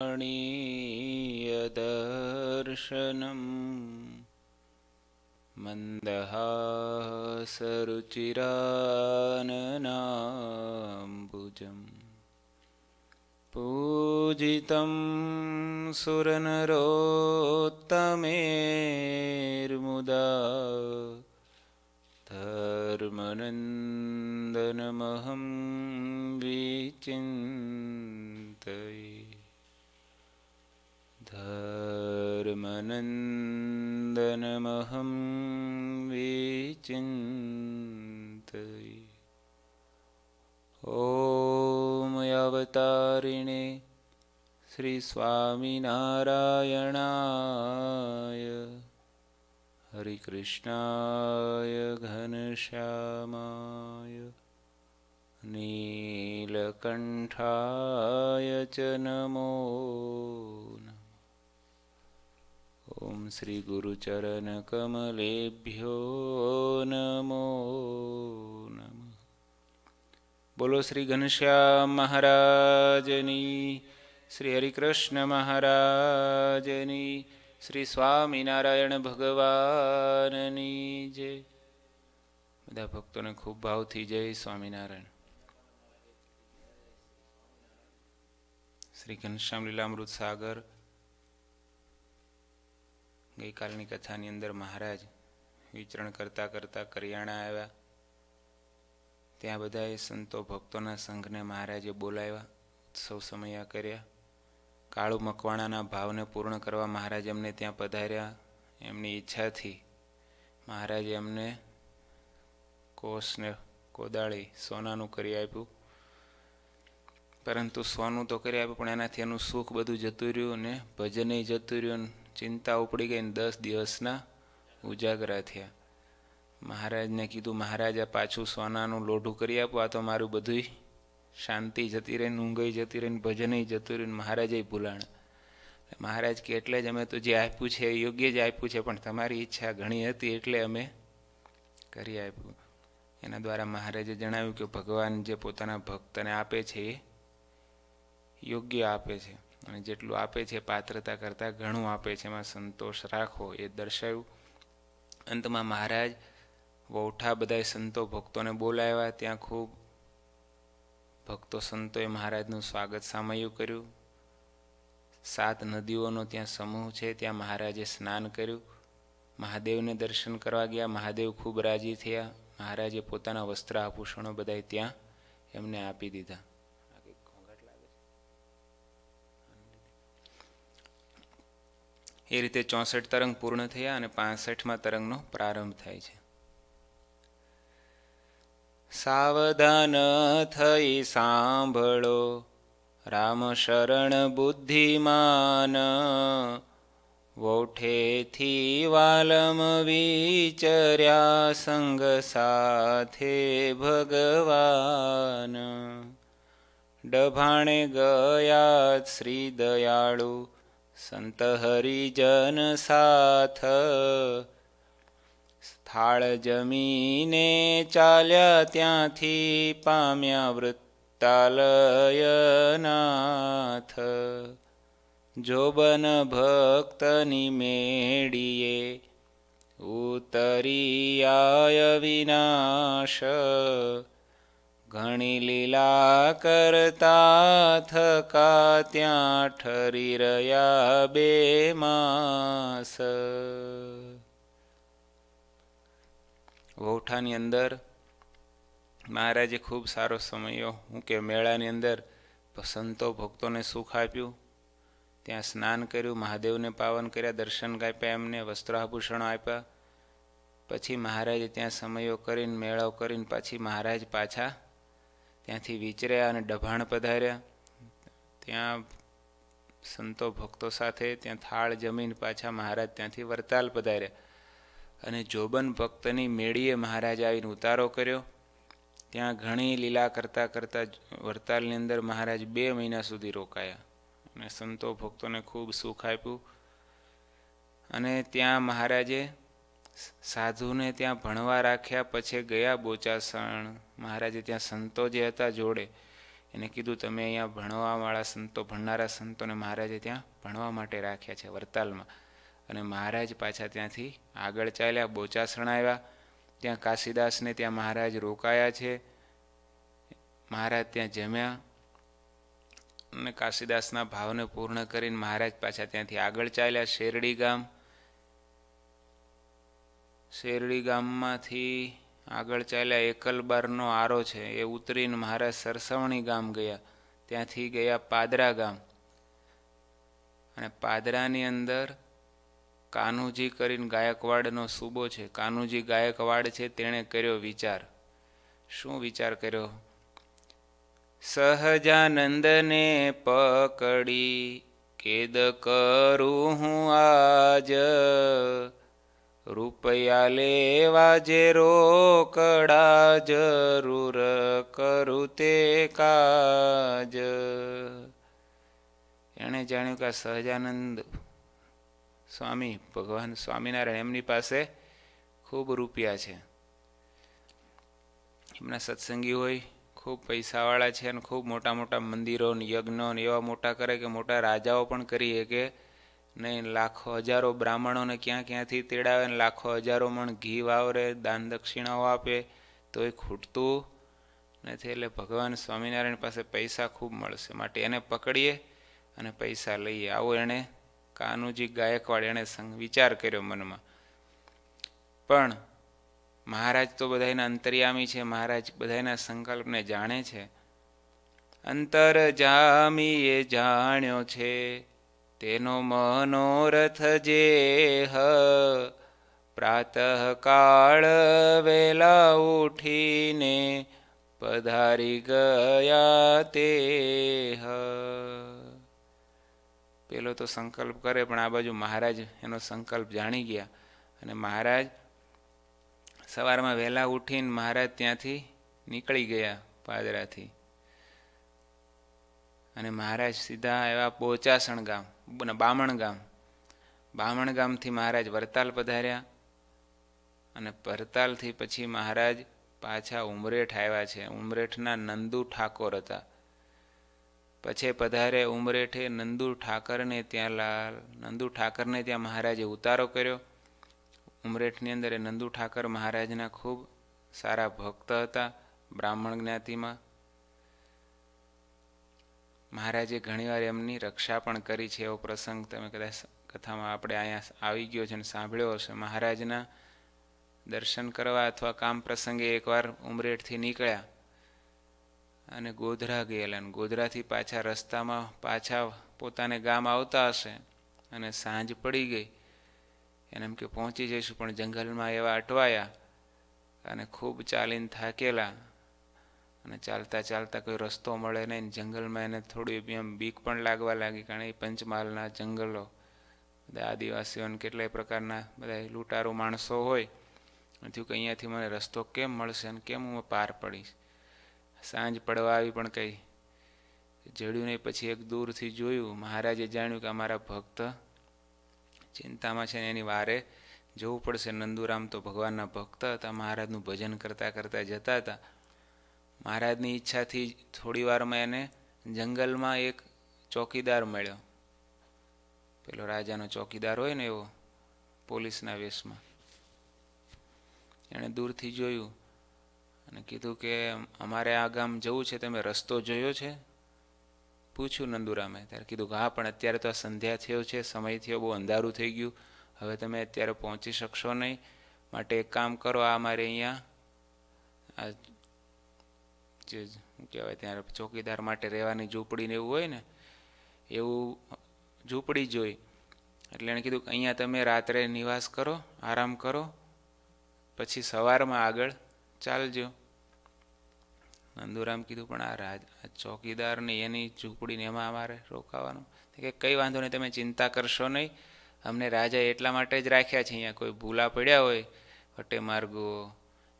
रमणीयदर्शनम् मन्दहासरुचिराननाम्बुजम् पूजितं सुरनरोत्तमेर्मुदा धर्मनन्दनमहं विचिन्तये धर्मनन्दनमहं विचिन्तये। ॐ अवतारिणे श्रीस्वामिनारायणाय हरिकृष्णाय घनश्यामाय नीलकण्ठाय च नमो ॐ श्रीगुरुचरणकमलेभ्यो नमो नमः બોલો શ્રી ઘનશ્યામ મહારાજની શ્રી હરિકૃષ્ણ મહારાજની શ્રી સ્વામિનારાયણ ભગવાનની જય બધા ભક્તોને ખૂબ ભાવથી જય સ્વામિનારાયણ શ્રી ઘનશ્યામ લીલામૃત સાગર ગઈકાલની કથાની અંદર મહારાજ વિચરણ કરતાં કરતાં કરિયાણા આવ્યા. ત્યાં બધાએ સંતો ભક્તોના સંઘને મહારાજે બોલાવ્યા, ઉત્સવ સમયા કર્યા. કાળુ મકવાણાના ભાવને પૂર્ણ કરવા મહારાજ એમને ત્યાં પધાર્યા. એમની ઈચ્છાથી મહારાજે એમને કોષને કોદાળી સોનાનું કરી આપ્યું. પરંતુ સોનું તો કરી આપ્યું, પણ એનાથી એનું સુખ બધું જતું રહ્યું અને ભજને જતું રહ્યું. ચિંતા ઉપડી ગઈ ને દસ દિવસના ઉજાગરા થયા. મહારાજને કીધું, મહારાજ પાછું સોનાનું લોઢું કરી આપો. આ તો મારું બધું શાંતિ જતી રહીને ઊંઘઈ જતી રહીને ભજનય જતું રહીને મહારાજે ભૂલાણ. મહારાજ કે, એટલે જ અમે તો જે આપ્યું છે એ યોગ્ય જ આપ્યું છે, પણ તમારી ઈચ્છા ઘણી હતી એટલે અમે કરી આપ્યું. એના દ્વારા મહારાજે જણાવ્યું કે ભગવાન જે પોતાના ભક્તને આપે છે એ યોગ્ય આપે છે. અને જેટલું આપે છે, પાત્રતા કરતાં ઘણું આપે છે. એમાં સંતોષ રાખો એ દર્શાવ્યું અંતમાં મહારાજ વૌઠા બધા સંતો ભક્તોને બોલાવ્યા. ત્યાં ખૂબ ભક્તો સંતોએ મહારાજનું સ્વાગત સામયું કર્યું. સાત નદીઓનો ત્યાં સમૂહ છે. ત્યાં મહારાજે સ્નાન કર્યું. મહાદેવને દર્શન કરવા ગયા. મહાદેવ ખૂબ રાજી થયા. મહારાજે પોતાના વસ્ત્ર આભૂષણો બધા ત્યાં એમને આપી દીધા. એ રીતે ચોસઠ તરંગ પૂર્ણ થયા અને પાસઠમાં તરંગનો પ્રારંભ થાય છે. સાવધાન થઈ સાંભળો, રામ શરણ બુદ્ધિમાન. વોઠેથી વાલમ વિચર્યા સંગ સાથે ભગવાન. ડભાણે ગયા શ્રી દયાળુ સંત હરિજન સાથ. થાળ જમીને ચાલ્યા ત્યાંથી પામ્યા વૃત્તાલયનાથ. જોબન ભક્તની મેળીએ ઉતરિયાય વિનાશ. ઘણી લીલા કરતા થકા ત્યાં ઠરી રહ્યા બે માસ. વૌઠાની અંદર મહારાજે ખૂબ સારો સમયો, હું કે મેળાની અંદર સંતો ભક્તોને સુખ આપ્યું. ત્યાં સ્નાન કર્યું, મહાદેવને પાવન કર્યા, દર્શન આપ્યા એમને વસ્ત્રાભૂષણો આપ્યા. પછી મહારાજે ત્યાં સમયો કરીને મેળાવ કરીને, પછી મહારાજ પાછા ત્યાંથી વિચર્યા અને ડભાણ પધાર્યા. ત્યાં સંતો ભક્તો સાથે ત્યાં થાળ જમીન પાછા મહારાજ ત્યાંથી વરતાલ પધાર્યા. અને જોબન ભક્તની મેળીએ મહારાજ આવીને ઉતારો કર્યો. ત્યાં ઘણી લીલા કરતાં કરતાં વરતાલની અંદર મહારાજ બે મહિના સુધી રોકાયા અને સંતો ભક્તોને ખૂબ સુખ આપ્યું. અને ત્યાં મહારાજે સાધુને ત્યાં ભણવા રાખ્યા પછી ગયા બોચાસણ. મહારાજે ત્યાં સંતો જે હતા જોડે, એને કીધું, તમે અહીંયા ભણવાવાળા સંતો, ભણનારા સંતોને મહારાજે ત્યાં ભણવા માટે રાખ્યા છે વરતાલમાં. અને મહારાજ પાછા ત્યાંથી આગળ ચાલ્યા, બોચાસણ આવ્યા. ત્યાં કાશીદાસને ત્યાં મહારાજ રોકાયા છે. મહારાજ ત્યાં જમ્યા અને કાશીદાસના ભાવને પૂર્ણ કરીને મહારાજ પાછા ત્યાંથી આગળ ચાલ્યા શેરડી ગામ. શેરડી ગામમાંથી આગળ ચાલ્યા એકલબારનો આરો છે, એ ઉતરીને મહારાજ સરસવણી ગામ ગયા. ત્યાંથી ગયા પાદરા ગામ. અને પાદરાની અંદર કાનુજી કરીને ગાયકવાડનો સૂબો છે. કાનુજી ગાયકવાડ છે તેણે કર્યો વિચાર. શું વિચાર કર્યો? સહજાનંદને પકડી કેદ કરું હું આજ. રૂપિયા લેવા જે રોકડા જરૂર કરું તે કાજ. એણે જાણ્યું કે સહજાનંદ સ્વામી, ભગવાન સ્વામિનારાયણ એમની પાસે ખૂબ રૂપિયા છે. એમના સત્સંગી હોય, ખૂબ પૈસાવાળા છે અને ખૂબ મોટા મોટા મંદિરો ને યજ્ઞો ને એવા મોટા કરે કે મોટા રાજાઓ પણ કરી શકે. નહીં લાખો હજારો બ્રાહ્મણોને ક્યાં ક્યાંથી તેડાવે ને લાખો હજારો મણ ઘી વાવરે, દાન દક્ષિણાઓ આપે તો એ ખૂટતું નથી. એટલે ભગવાન સ્વામિનારાયણ પાસે પૈસા ખૂબ મળશે. માટે એને પકડીએ અને પૈસા લઈએ. આવો એણે કાનુજી ગાયકવાડ એણે વિચાર કર્યો મનમાં. પણ મહારાજ તો બધાના અંતર્યામી છે. મહારાજ બધાના સંકલ્પને જાણે છે. અંતર જામી એ જાણ્યો છે. તેનો મનોરથ જે હ પ્રાતઃ કાળ વેલા ઉઠીને પધારી ગયા તે હ પેલો તો સંકલ્પ કરે, પણ આ બાજુ મહારાજ એનો સંકલ્પ જાણી ગયા. અને મહારાજ સવારમાં વહેલા ઉઠીને મહારાજ ત્યાંથી નીકળી ગયા પાદરાથી. અને મહારાજ સીધા એવા બોચાસણ ગામ. બામણ ગામ. બામણ ગામથી મહારાજ વરતાલ પધાર્યા અને વરતાલથી પછી મહારાજ પાછા ઉમરેઠ આવ્યા છે. ઉમરેઠના નંદુ ઠાકોર હતા. પછી પધારે ઉમરેઠે નંદુ ઠાકરને ત્યાં લાલ, નંદુ ઠાકરને ત્યાં મહારાજે ઉતારો કર્યો. ઉમરેઠની અંદર એ નંદુ ઠાકર મહારાજના ખૂબ સારા ભક્ત હતા. બ્રાહ્મણ જ્ઞાતિમાં મહારાજે ઘણીવાર એમની રક્ષા પણ કરી છે એવો પ્રસંગ તમે કદાચ કથામાં આપણે અહીંયા આવી ગયો છે અને સાંભળ્યો હશે. મહારાજના દર્શન કરવા અથવા કામ પ્રસંગે એકવાર ઉમરેઠથી નીકળ્યા અને ગોધરા ગયેલા અને ગોધરાથી પાછા રસ્તામાં પાછા પોતાને ગામ આવતા હશે અને સાંજ પડી ગઈ. એને એમ કે, પહોંચી જઈશું. પણ જંગલમાં એવા અટવાયા અને ખૂબ ચાલીને થાકેલા. અને ચાલતા ચાલતા કોઈ રસ્તો મળે નહીં જંગલમાં એને થોડી એમ બીક પણ લાગવા લાગી, કારણ એ પંચમહાલના જંગલો. બધા આદિવાસીઓને કેટલાય પ્રકારના બધા લૂંટારો માણસો હોય. થયું કે અહીંયાથી મને રસ્તો કેમ મળશે અને કેમ હું પાર પડીશ? સાંજ પડવા આવી પણ કંઈ જડ્યું નહીં. પછી એક દૂરથી જોયું, મહારાજે જાણ્યું કે અમારા ભક્ત ચિંતામાં છે ને એની વારે જવું પડશે. નંદુરામ તો ભગવાનના ભક્ત હતા, મહારાજનું ભજન કરતાં કરતાં જતા હતા. મહારાજની ઈચ્છાથી થોડી વારમાં એને જંગલમાં એક ચોકીદાર મળ્યો. પેલો રાજાનો ચોકીદાર હોય ને એવો, પોલીસના વેશમાં. એણે દૂરથી જોયું અને કીધું કે, અમારે આ ગામ જવું છે, તમે રસ્તો જોયો છે? પૂછ્યું નંદુરામે. ત્યારે કીધું હા, પણ અત્યારે તો આ સંધ્યા થયો છે, સમય થયો, બહુ અંધારું થઈ ગયું. હવે તમે અત્યારે પહોંચી શકશો નહીં. માટે એક કામ કરો, આ અમારે અહીંયા આ જે કહેવાય ત્યાં ચોકીદાર માટે રહેવાની ઝૂંપડીને એવું હોય ને, એવું ઝૂંપડી જોઈ એટલે એણે કીધું કે અહીંયા તમે રાત્રે નિવાસ કરો, આરામ કરો, પછી સવારમાં આગળ ચાલજો. નંદુરામ કીધું, પણ આ રાજ ચોકીદારની એની ઝૂંપડીને એમાં અમારે રોકાવાનું? કે, કંઈ વાંધો નહીં, તમે ચિંતા કરશો નહીં. અમને રાજા એટલા માટે જ રાખ્યા છે, અહીંયા કોઈ ભૂલા પડ્યા હોય વટે માર્ગો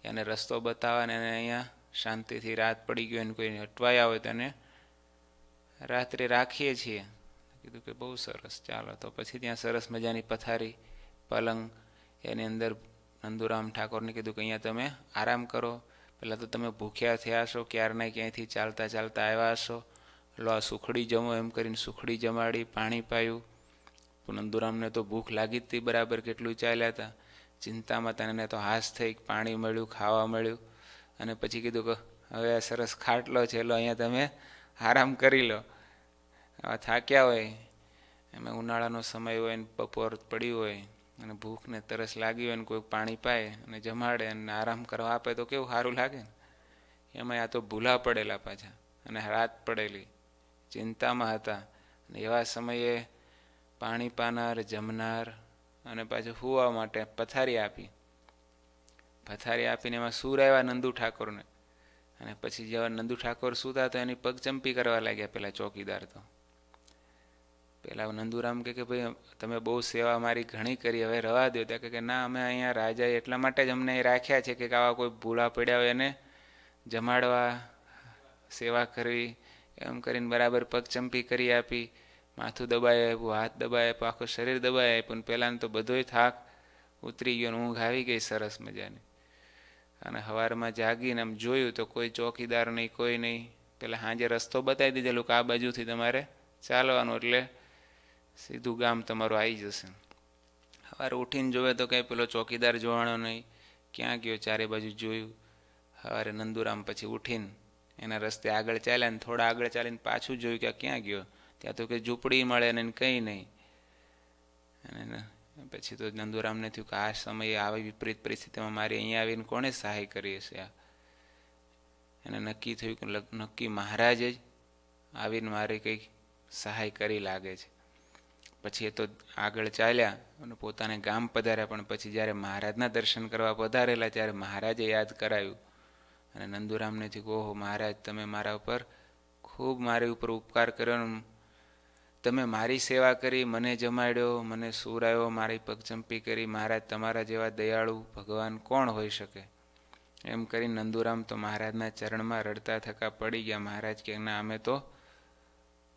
એને રસ્તો બતાવવા અને અહીંયા શાંતિથી રાત પડી ગયો અને કોઈ અટવાયા હોય તો રાત્રે રાખીએ છીએ. કીધું કે બહુ સરસ, ચાલો તો પછી ત્યાં સરસ મજાની પથારી, પલંગ, એની અંદર નંદુરામ ઠાકોરને કીધું કે અહીંયા તમે આરામ કરો. પહેલાં તો તમે ભૂખ્યા થયા હશો ક્યારના ક્યાંયથી ચાલતા ચાલતા આવ્યા હશો. લો, આ સુખડી જમો એમ કરીને સુખડી જમાડી, પાણી પાયું. નંદુરામને તો ભૂખ લાગી જ હતી બરાબર, કેટલું ચાલ્યા હતા. ચિંતામાં તને તો હાશ થઈ, પાણી મળ્યું, ખાવા મળ્યું. અને પછી કીધું કે હવે આ સરસ ખાટલો છે, લો, અહીંયા તમે આરામ કરી લો. થાક્યા હોય, એમાં ઉનાળાનો સમય હોય ને બપોર પડ્યું હોય અને ભૂખ ને તરસ લાગી હોય ને કોઈ પાણી પાય અને જમાડે અને આરામ કરવા આપે તો કેવું સારું લાગે ને? એમાં આ તો ભૂલા પડેલા પાછા અને રાત પડેલી. ચિંતામાં હતા. અને એવા સમયે પાણી પાનાર, જમનાર અને પાછું હુવા માટે પથારી આપી. પથારી આપીને એમાં સૂર આવ્યા નંદુ ઠાકોરને. અને પછી જેવા નંદુ ઠાકોર સૂતા તો એની પગ ચંપી કરવા લાગ્યા પેલા ચોકીદાર તો. પેલા નંદુરામ કે ભાઈ, તમે બહુ સેવા મારી ઘણી કરી, હવે રવા દો ત્યાં કે, ના, અમે અહીંયા રાજા એટલા માટે જ અમને રાખ્યા છે કે આવા કોઈ ભૂલા પડ્યા હોય એને જમાડવા, સેવા કરવી. એમ કરીને બરાબર પગ ચંપી કરી આપી, માથું દબાઈ આપ્યું, હાથ દબાઈ આપ્યું, આખું શરીર દબાઈ આપ્યું. પહેલાં તો બધોય થાક ઉતરી ગયો ઊંઘ આવી ગઈ સરસ મજાની. અને સવારમાં જાગીને આમ જોયું તો કોઈ ચોકીદાર નહીં, કોઈ નહીં. પેલા સાંજે રસ્તો બતાવી દીધેલું કે આ બાજુથી તમારે ચાલવાનું એટલે સીધું ગામ તમારું આવી જશે. સવારે ઉઠીને જોવે તો કંઈ પેલો ચોકીદાર જોવાનો નહીં. ક્યાં ગયો? ચારે બાજુ જોયું. સવારે નંદુરામ પછી ઉઠીને એના રસ્તે આગળ ચાલ્યા ને થોડા આગળ ચાલીને પાછું જોયું કે ક્યાં ગયો? ત્યાં તો કે ઝૂંપડી મળે ને કંઈ નહીં. અને પછી તો નંદુરામને થયું કે આ સમયે આવી વિપરીત પરિસ્થિતિમાં મારે અહીંયા આવીને કોણે સહાય કરી હશે આ? એને નક્કી થયું કે નક્કી મહારાજે જ આવીને મારે કંઈક સહાય કરી લાગે છે. પછી એ તો આગળ ચાલ્યા અને પોતાને ગામ પધાર્યા, પણ પછી જ્યારે મહારાજના દર્શન કરવા પધારેલા, ત્યારે મહારાજે યાદ કરાવ્યું. અને નંદુરામને થયું ઓહો, મહારાજ, તમે મારા ઉપર ખૂબ મારી ઉપર ઉપકાર કર્યો તમે મારી સેવા કરી, મને જમાડ્યો, મને સુરાયો મારી પગચંપી કરી, મહારાજ તમારા જેવા દયાળુ ભગવાન કોણ હોઈ શકે? એમ કરી નંદુરામ તો મહારાજના ચરણમાં રડતા થકા પડી ગયા. મહારાજ કે, ના, અમે તો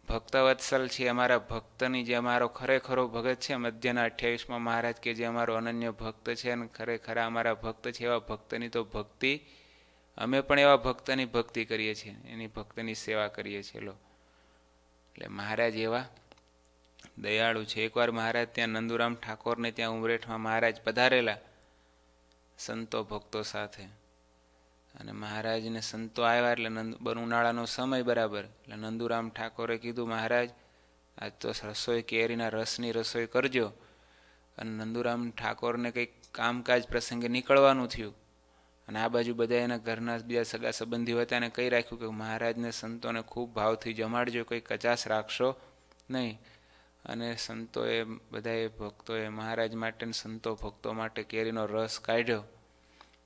ભક્તવત્સલ છીએ. અમારા ભક્તની જે અમારો ખરેખરો ભગત છે, મધ્યના અઠ્યાવીસમાં મહારાજ કે, જે અમારો અનન્ય ભક્ત છે અને ખરેખર અમારા ભક્ત છે, એવા ભક્તની તો ભક્તિ, અમે પણ એવા ભક્તની ભક્તિ કરીએ છીએ. એની ભક્તની સેવા કરીએ છીએ. લો. એટલે મહારાજ એવા દયાળુ છે. એકવાર મહારાજ ત્યાં નંદુરામ ઠાકોરને ત્યાં ઉમરેઠમાં મહારાજ પધારેલા સંતો ભક્તો સાથે. અને મહારાજને સંતો આવ્યા એટલે નંદ ઉનાળાનો સમય બરાબર. એટલે નંદુરામ ઠાકોરે કીધું, મહારાજ, આજ તો રસોઈ કેરીના રસની રસોઈ કરજો. અને નંદુરામ ઠાકોરને કંઈક કામકાજ પ્રસંગે નીકળવાનું થયું. અને આ બાજુ બધા એના ઘરના બીજા સગા સંબંધીઓ હતા એને કહી રાખ્યું કે મહારાજને સંતોને ખૂબ ભાવથી જમાડજો, કોઈ કચાશ રાખશો નહીં. અને સંતોએ બધાએ ભક્તોએ મહારાજ માટે સંતો ભક્તો માટે કેરીનો રસ કાઢ્યો.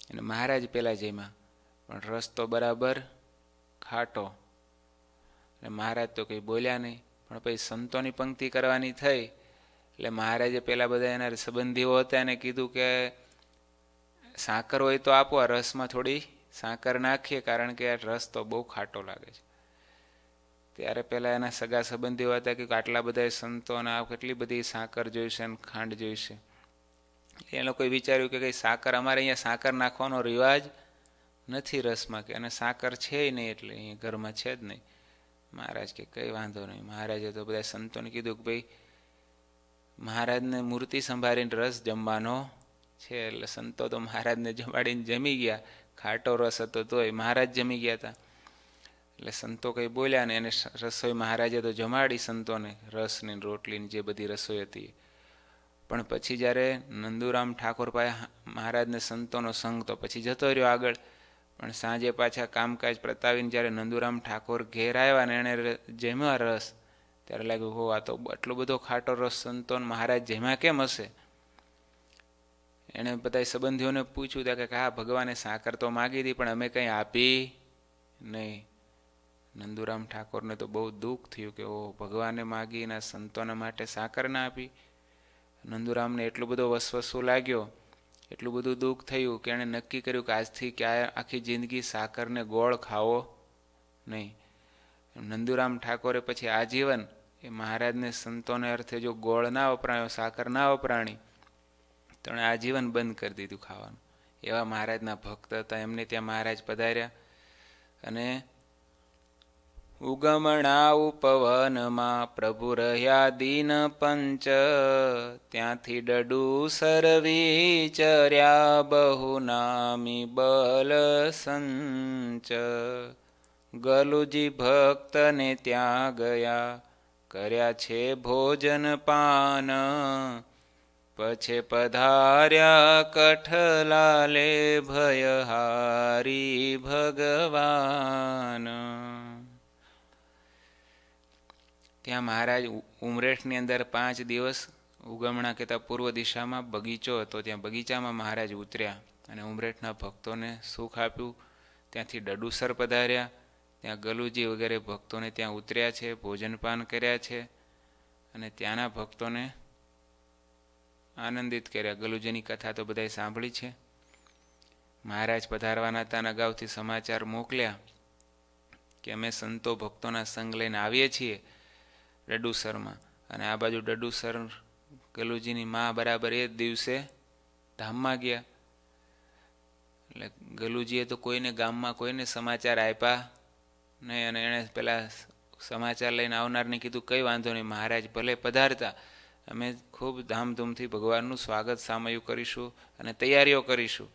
અને મહારાજ પેલા જેમાં પણ રસ તો બરાબર ખાટો. અને મહારાજ તો કંઈ બોલ્યા નહીં, પણ પછી સંતોની પંક્તિ કરવાની થઈ. એટલે મહારાજે પહેલાં બધા એના સંબંધીઓ હતા એને કીધું કે સાકર હોય તો આપો, આ રસમાં થોડી સાકર નાખીએ, કારણ કે આ રસ તો બહુ ખાટો લાગે છે. ત્યારે પહેલાં એના સગા સંબંધીઓ હતા કે આટલા બધા સંતોને આ કેટલી બધી સાકર જોઈશે અને ખાંડ જોઈશે. એ લોકોએ વિચાર્યું કે કંઈ સાકર, અમારે અહીંયા સાકર નાખવાનો રિવાજ નથી રસમાં કે અને સાકર છે નહીં એટલે અહીંયા ઘરમાં છે જ નહીં. મહારાજ કે કંઈ વાંધો નહીં. મહારાજે તો બધા સંતોને કીધું કે ભાઈ, મહારાજને મૂર્તિ સંભાળીને રસ જમવાનો છે એટલે સંતો તો મહારાજને જમાડીને જમી ગયા. ખાટો રસ હતો તોય મહારાજ જમી ગયા હતા. એટલે સંતો કંઈ બોલ્યા ને એને રસોઈ મહારાજે તો જમાડી સંતોને, રસની રોટલીની જે બધી રસોઈ હતી. પણ પછી જ્યારે નંદુરામ ઠાકોર પાસે મહારાજને સંતોનો સંગ તો પછી જતો રહ્યો આગળ. પણ સાંજે પાછા કામકાજ પ્રતાવીને જ્યારે નંદુરામ ઠાકોર ઘેર આવ્યા ને એણે જેમ્યા રસ, ત્યારે લાગ્યું, હો, આ તો આટલો બધો ખાટો રસ સંતો મહારાજ જેમાં કેમ હશે? એણે બધા સંબંધીઓને પૂછ્યું ત્યાં કે હા, ભગવાને સાકર તો માગી હતી પણ અમે કંઈ આપી નહીં. નંદુરામ ઠાકોરને તો બહુ દુઃખ થયું કે ઓ ભગવાને માગીને સંતોના માટે સાકર ના આપી. નંદુરામને એટલો બધો વસવસો લાગ્યો, એટલું બધું દુઃખ થયું કે એણે નક્કી કર્યું કે, આજથી ક્યાં આખી જિંદગી સાકરને ગોળ ખાવો નહીં. નંદુરામ ઠાકોરે પછી આજીવન એ મહારાજને સંતોને અર્થે જો ગોળ ના વપરાયો, સાકર ના વપરાણી તો એણે આજીવન બંધ કરી દીધું ખાવાનું. એવા મહારાજના ભક્ત હતા, એમને ત્યાં મહારાજ પધાર્યા અને ઉગમણા ઉપવનમાં પ્રભુ રહ્યા દિન પંચ, ત્યાંથી ડડુ સરવી ચર્યા બહુ નામી બલ સંચ. ગલુજી ભક્તને ત્યાં ગયા, કર્યા છે ભોજન પાન. પછે પધાર્યા કઠલાલે ભયહારી ભગવાન ત્યાં મહારાજ ઉમરેઠની અંદર પાંચ દિવસ ઉગમણા કહેતા પૂર્વ દિશામાં બગીચો હતો. ત્યાં બગીચામાં મહારાજ ઉતર્યા અને ઉમરેઠના ભક્તોને સુખ આપ્યું. ત્યાંથી ડડુસર પધાર્યા. ત્યાં ગલુજી વગેરે ભક્તોને ત્યાં ઉતર્યા છે, ભોજનપાન કર્યા છે અને ત્યાંના ભક્તોને આનંદિત કર્યા. ગલુજીની કથા તો બધાએ સાંભળી છે. મહારાજ પધારવાના હતા અગાઉથી સમાચાર મોકલ્યા કે અમે સંતો ભક્તોના સંગ લઈને આવીએ છીએ ડડુસરમાં. અને આ બાજુ ડડુસર ગલુજીની મા બરાબર એ જ દિવસે ધામમાં ગયા. એટલે ગલુજીએ તો કોઈને ગામમાં કોઈને સમાચાર આપ્યા નહીં અને એણે પેલા સમાચાર લઈને આવનારને કીધું, કંઈ વાંધો નહીં, મહારાજ ભલે પધારતા. અમે ખૂબ ધામધૂમથી ભગવાનનું સ્વાગત સામયું કરીશું અને તૈયારીઓ કરીશું.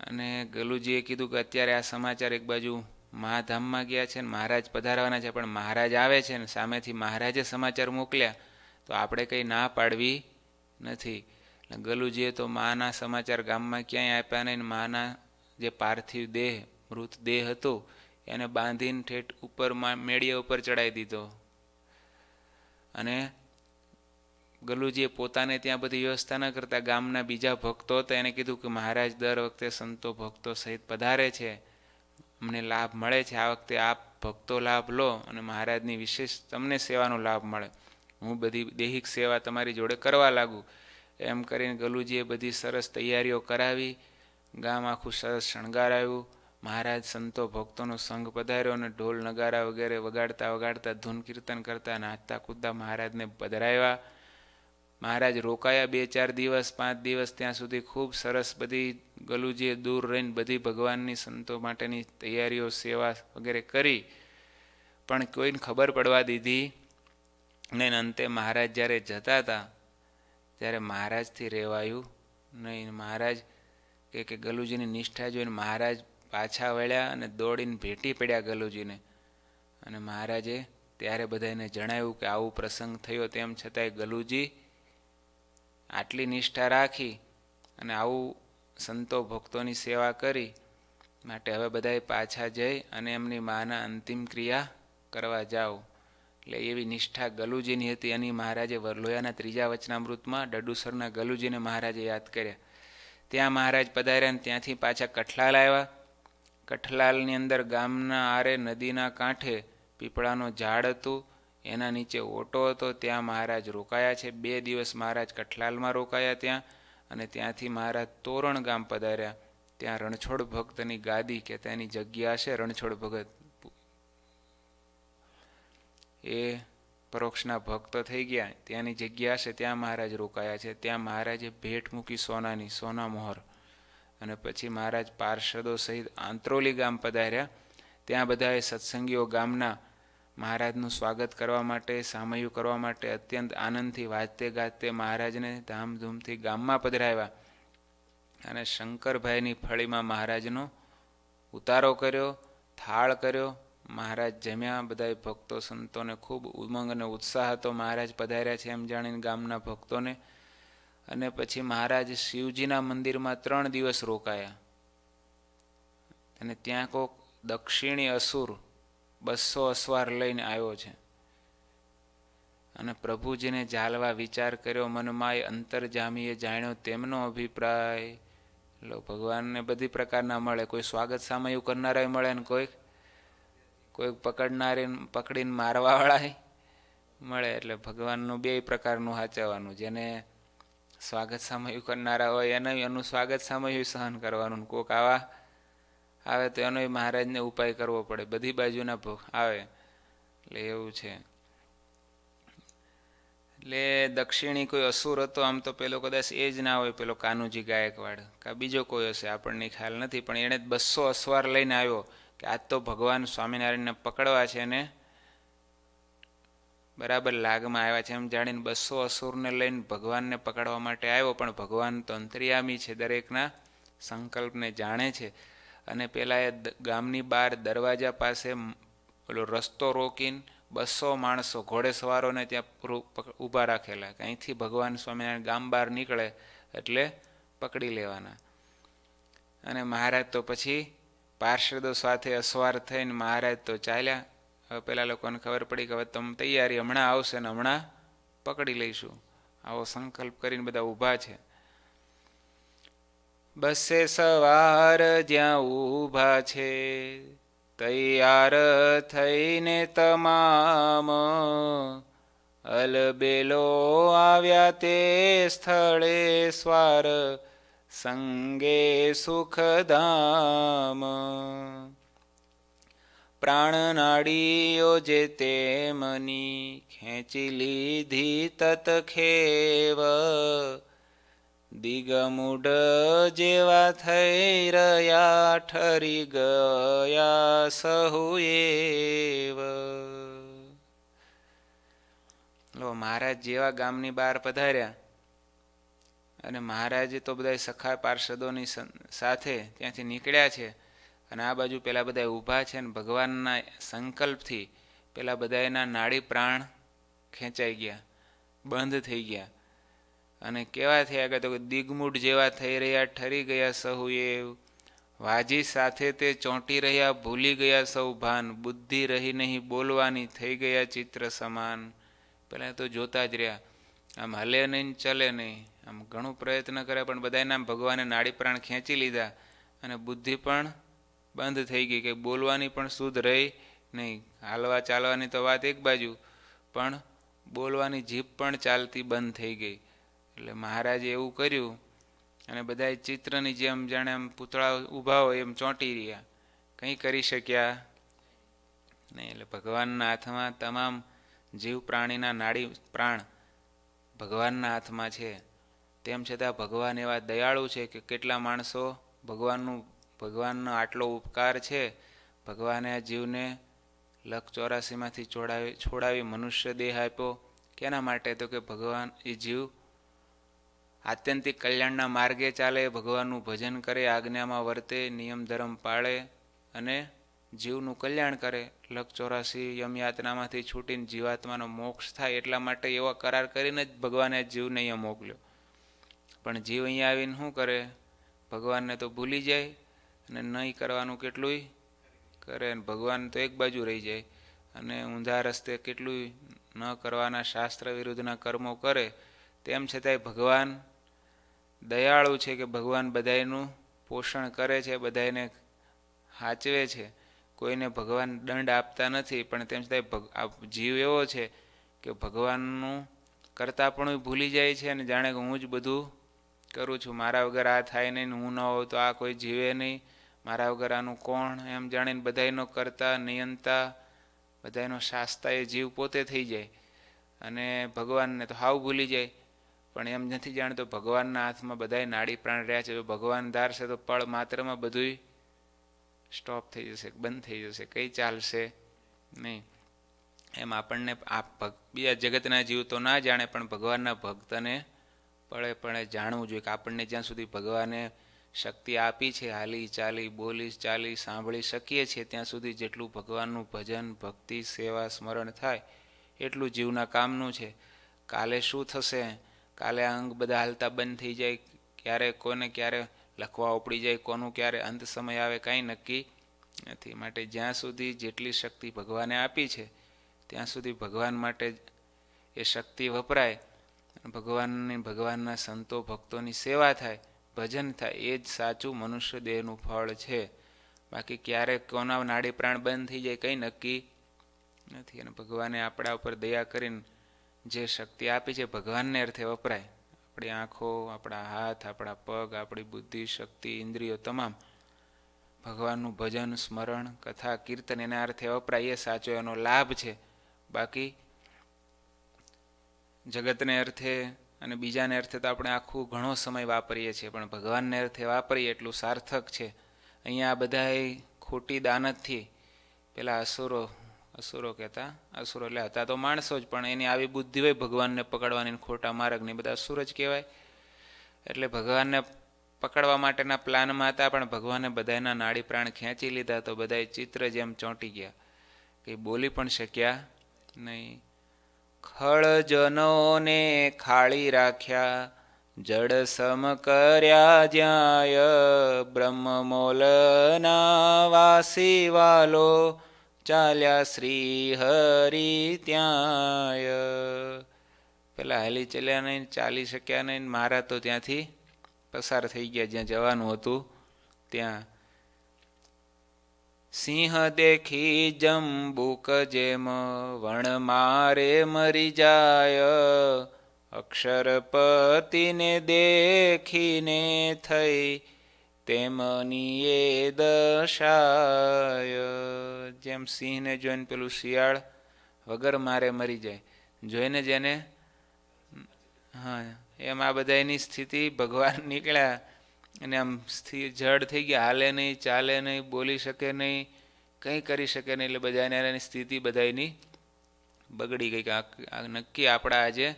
અને ગલુજીએ કીધું કે અત્યારે આ સમાચાર એક બાજુ મહાધામમાં ગયા છે ને મહારાજ પધારવાના છે, પણ મહારાજ આવે છે ને સામેથી મહારાજે સમાચાર મોકલ્યા, તો આપણે કંઈ ના પાડવી નથી. ગલુજીએ તો માના સમાચાર ગામમાં ક્યાંય આપ્યા નહીં માના જે પાર્થિવ દેહ, મૃતદેહ હતો, એને બાંધીને ઠેઠ ઉપર મેળીએ ઉપર ચડાવી દીધો. અને ગલુજીએ પોતાને ત્યાં બધી વ્યવસ્થા ન કરતા ગામના બીજા ભક્તો હતા એને કીધું કે મહારાજ દર વખતે સંતો ભક્તો સહિત પધારે છે. અમને લાભ મળે છે. આ વખતે આપ ભક્તો લાભ લો અને મહારાજની વિશેષ તમને સેવાનો લાભ મળે. હું બધી દૈહિક સેવા તમારી જોડે કરવા લાગુ. એમ કરીને ગલુજીએ બધી સરસ તૈયારીઓ કરાવી. ગામ આખું સરસ શણગારાયું. મહારાજ, સંતો, ભક્તોનો સંઘ પધાર્યો અને ઢોલ, નગારા વગેરે વગાડતા વગાડતા ધૂન કીર્તન કરતા નાચતા કૂદતા મહારાજને પધરાવ્યા. મહારાજ રોકાયા બે ચાર દિવસ, પાંચ દિવસ ત્યાં સુધી ખૂબ સરસ બધી ગલુજીએ દૂર રહીને બધી ભગવાનની સંતો માટેની તૈયારીઓ, સેવા વગેરે કરી. પણ કોઈને ખબર પડવા દીધી ને અંતે મહારાજ જ્યારે જતા હતા, ત્યારે મહારાજથી રહેવાયું નહીં. મહારાજ કે કે ગલુજીની નિષ્ઠા જોઈને મહારાજ પાછા વળ્યા અને દોડીને ભેટી પડ્યા ગલુજીને. અને મહારાજે ત્યારે બધાને જણાવ્યું કે આવું પ્રસંગ થયો તેમ છતાંય ગલુજી આટલી નિષ્ઠા રાખી અને આવું સંતો ભક્તોની સેવા કરી માટે હવે બધાએ પાછા જઈ અને એમની માના અંતિમ ક્રિયા કરવા જાઓ. એટલે એવી નિષ્ઠા ગલુજીની હતી એની મહારાજે વરલોયાના ત્રીજા વચનામૃતમાં ડડુસરના ગલુજીને મહારાજે યાદ કર્યા. ત્યાં મહારાજ પધાર્યા અને ત્યાંથી પાછા કઠલા આવ્યા. કઠલાલની અંદર ગામના આરે નદીના કાંઠે પીપળાનો ઝાડ હતું, એના નીચે ઓટો હતો, ત્યાં મહારાજ રોકાયા છે. બે દિવસ મહારાજ કઠલાલમાં રોકાયા ત્યાં અને ત્યાંથી મહારાજ તોરણ ગામ પધાર્યા. ત્યાં રણછોડ ભક્તની ગાદી કે તેની જગ્યા છે રણછોડ ભગત. એ પરોક્ષના ભક્ત થઈ ગયા. ત્યાંની જગ્યા છે ત્યાં મહારાજ રોકાયા છે. ત્યાં મહારાજે ભેટ મૂકી સોનાની, સોના મોહર. અને પછી મહારાજ પાર્ષદો સહિત આંત્રોલી ગામ પધાર્યા. ત્યાં બધાએ સત્સંગીઓ ગામના મહારાજનું સ્વાગત કરવા માટે, સામયું કરવા માટે અત્યંત આનંદથી વાજતે ગાજતે મહારાજને ધામધૂમથી ગામમાં પધરાવ્યા. અને શંકરભાઈની ફળીમાં મહારાજનો ઉતારો કર્યો, થાળ કર્યો. મહારાજ જમ્યા બધા ભક્તો સંતોને ખૂબ ઉમંગ અને ઉત્સાહ હતો. મહારાજ પધાર્યા છે એમ જાણીને ગામના ભક્તોને અને પછી મહારાજ શિવજીના મંદિરમાં ત્રણ દિવસ રોકાયા. અને ત્યાં કોક દક્ષિણી અસુર બસો અસવાર લઈને આવ્યો છે. અને પ્રભુજીને જાલવા વિચાર કર્યો, મનમાય અંતરજામીએ જાણ્યો તેમનો અભિપ્રાય. લો, ભગવાનને બધી પ્રકારના મળે. કોઈ સ્વાગત સામયું કરનારા મળે ને કોઈક? કોઈક પકડનારી પકડીને મારવાવાળાય મળે? એટલે ભગવાનનું બે પ્રકારનું સાચવવાનું. જેને સ્વાગત સામયું કરનારા હોય એને એનું સ્વાગત સામયું સહન કરવાનું. કોક આવા આવે તો એનો મહારાજને ઉપાય કરવો પડે. બધી બાજુના આવે. એટલે એવું છે. એટલે દક્ષિણી કોઈ અસુર હતો, આમ તો પેલો કદાચ એ જ ના હોય, પેલો કાનુજી ગાયકવાડ. કા બીજો કોઈ હશે, આપણને ખ્યાલ નથી, પણ એણે બસો અસવાર લઈને આવ્યો કે આજ તો ભગવાન સ્વામિનારાયણને પકડવા છે ને બરાબર લાગમાં આવ્યા છે. એમ જાણીને બસો અસુરને લઈને ભગવાનને પકડવા માટે આવ્યો, પણ ભગવાન તો અંતર્યામી છે દરેકના સંકલ્પને જાણે છે. અને પેલા એ ગામની બહાર દરવાજા પાસે પેલો રસ્તો રોકીને બસો માણસો ઘોડે સવારોને ત્યાં ઊભા રાખેલા. અહીંથી ભગવાન સ્વામિનારાયણ ગામ બહાર નીકળે એટલે પકડી લેવાના. અને મહારાજ તો પછી પાર્ષદો સાથે અસવાર થઈને મહારાજ તો ચાલ્યા. હવે પેલા લોકોને ખબર પડી કે હવે તમે તૈયારી હમણાં આવશે ને હમણાં પકડી લઈશું. આવો સંકલ્પ કરીને બધા ઊભા છે. બસે સવાર જ્યાં ઊભા છે, તૈયાર થઈને તમામ અલબેલો આવ્યા તે સ્થળે સ્વાર, સંગે સુખધામ પ્રાણનાડીઓ જે તે મની ખેંચી લીધી તત ખેવ દિગમુડ જેવા થઈ રહ્યા, ઠરી ગયા સહુએવ. લો, મહારાજ જેવા ગામની બહાર પધાર્યા. અને મહારાજે તો બધા સખા પાર્ષદોની સાથે ત્યાંથી નીકળ્યા છે. અને આ બાજુ પેલા બધા ઊભા છે ને ભગવાનના સંકલ્પથી પેલા બધા એના નાડી પ્રાણ ખેંચાઈ ગયા, બંધ થઈ ગયા. અને કેવા થયા કે તો દિગમૂઢ જેવા થઈ રહ્યા, ઠરી ગયા સહુ એ, વાજી સાથે તે ચોંટી રહ્યા, ભૂલી ગયા સૌ ભાન, બુદ્ધિ રહી નહીં, બોલવાની થઈ ગયા ચિત્ર સમાન. પહેલાં તો જોતા જ રહ્યા, આમ હલે નહીં, ચલે નહીં, આમ ઘણું પ્રયત્ન કર્યા, પણ બધાના ભગવાને નાડી પ્રાણ ખેંચી લીધા અને બુદ્ધિ પણ બંધ થઈ ગઈ કે બોલવાની પણ શુદ્ધ રહી નહીં. હાલવા ચાલવાની તો વાત એક બાજુ, પણ બોલવાની જીભ પણ ચાલતી બંધ થઈ ગઈ. એટલે મહારાજે એવું કર્યું અને બધા ચિત્રની જેમ જાણે એમ પૂતળા ઊભા હોય એમ ચોંટી રહ્યા. કંઈ કરી શક્યા? નહીં, એટલે ભગવાનના હાથમાં તમામ જીવ પ્રાણીના નાડી પ્રાણ ભગવાનના હાથમાં છે. તેમ છતાં ભગવાન એવા દયાળુ છે કે કેટલા માણસો ભગવાનનું ભગવાનનો આટલો ઉપકાર છે, ભગવાને આ જીવને લખ ચોરાસીમાંથી છોડાવી છોડાવી મનુષ્ય દેહ આપ્યો. કેના માટે તો કે ભગવાન, એ જીવ આત્યંતિક કલ્યાણના માર્ગે ચાલે, ભગવાનનું ભજન કરે, આજ્ઞામાં વર્તે, નિયમ ધર્મ પાળે અને જીવનું કલ્યાણ કરે. લખ ચોરાસી યમયાતનામાંથી છૂટીને જીવાત્માનો મોક્ષ થાય એટલા માટે એવા કરાર કરીને જ ભગવાને જીવને અહીંયા મોકલ્યો. પણ જીવ અહીંયા આવીને શું કરે? ભગવાનને તો ભૂલી જાય. અને નહીં કરવાનું કેટલુંય કરે અને ભગવાન તો એક બાજુ રહી જાય. અને ઊંધા રસ્તે કેટલું ન કરવાના શાસ્ત્ર વિરુદ્ધના કર્મો કરે, તેમ છતાંય ભગવાન દયાળુ છે કે ભગવાન બધાનું પોષણ કરે છે બધાને સાચવે છે. કોઈને ભગવાન દંડ આપતા નથી, પણ તેમ છતાંય જીવ એવો છે કે ભગવાનનું કરતાં પણ ભૂલી જાય છે અને જાણે કે હું જ બધું કરું છું. મારા વગર આ થાય નહીં હું ન હોઉં તો આ કોઈ જીવે નહીં. મારા વગર આનું કોણ એમ જાણીને બધાનો કરતા, નિયંતા બધાનો શાસ્તા એ જીવ પોતે થઈ જાય. અને ભગવાનને તો હાવ ભૂલી જાય. પણ એમ નથી જાણતો ભગવાનના હાથમાં બધાય નાડી પ્રાણ રહ્યા છે. જો ભગવાન ધારશે તો પળ માત્રમાં બધું સ્ટોપ થઈ જશે, બંધ થઈ જશે. કઈ ચાલશે નહીં. એમ આપણને આ બીજા જગતના જીવ તો ના જાણે, પણ ભગવાનના ભક્તને પળે પળે જાણવું જોઈએ કે આપણને જ્યાં સુધી ભગવાને શક્તિ આપી છે, હાલી ચાલી, બોલી ચાલી, સાંભળી શકીએ છીએ. ત્યાં સુધી જેટલું ભગવાનનું ભજન, ભક્તિ, સેવા, સ્મરણ થાય, એટલું જીવના કામનું છે. કાલે શું થશે? કાલે અંગ બધા હાલતા બંધ થઈ જાય. ક્યારે કોને ક્યારે લખવા ઉપડી જાય, કોનું ક્યારે અંત સમય આવે, કાંઈ નક્કી નથી. માટે જ્યાં સુધી જેટલી શક્તિ ભગવાને આપી છે, ત્યાં સુધી ભગવાન માટે એ શક્તિ વપરાય. ભગવાનની ભગવાનના સંતો, ભક્તોની સેવા થાય. ભજન થાય, એ જ સાચું મનુષ્ય દેહનું ફળ છે. બાકી ક્યારેક કોના નાડી પ્રાણ બંધ થઈ જાય કંઈ નક્કી નથી. અને ભગવાને આપણા ઉપર દયા કરીને જે શક્તિ આપી છે, ભગવાનને અર્થે વપરાય. આપણી આંખો, આપણા હાથ, આપણા પગ, આપણી બુદ્ધિ, શક્તિ, ઇન્દ્રિયો તમામ ભગવાનનું ભજન, સ્મરણ, કથા, કીર્તન એના અર્થે વપરાય, એ સાચો એનો લાભ છે. બાકી જગતને અર્થે અને બીજાને અર્થે તો આપણે આખું ઘણો સમય વાપરીએ છીએ, પણ ભગવાનને અર્થે વાપરીએ એટલું સાર્થક છે. અહીંયા આ બધાએ ખોટી દાનતથી પેલા અસુરો અસુરો કહેતા, અસુરો એટલે હતા તો માણસો જ, પણ એની આવી બુદ્ધિ હોય ભગવાનને પકડવાની ખોટા માર્ગની બધા અસુર જ કહેવાય. એટલે ભગવાનને પકડવા માટેના પ્લાનમાં હતા, પણ ભગવાને બધાના નાડી પ્રાણ ખેંચી લીધા તો બધા ચિત્ર જેમ ચોંટી ગયા. કંઈ બોલી પણ શક્યા નહીં. ખળજનોને ખાળી રાખ્યા જડ સમ કર્યા જ્યાય બ્રહ્મમોલના વાસી વાલો ચાલ્યા શ્રી હરિ ત્યાંય. પેલા હાલી ચાલ્યા નહીં, ચાલી શક્યા નહીં, મારા તો ત્યાંથી પસાર થઈ ગયા, જ્યાં જવાનું હતું, ત્યાં સિંહ દેખી જંબુક જેમ, વણ મારે મરી જાય. અક્ષરપતિને દેખીને થઈ તેમની એ દશાય. જેમ સિંહને જોઈને પેલું શિયાળ વગર મારે મરી જાય. જોઈને જેને, હા, એમ આ બધાની સ્થિતિ ભગવાન નીકળ્યા. અને આમ સ્થિર જડ થઈ ગયા, હાલે નહીં, ચાલે નહીં, બોલી શકે નહીં, કંઈ કરી શકે નહીં, એટલે બધાને એની સ્થિતિ બધાની બગડી ગઈ કે નક્કી આપણા આજે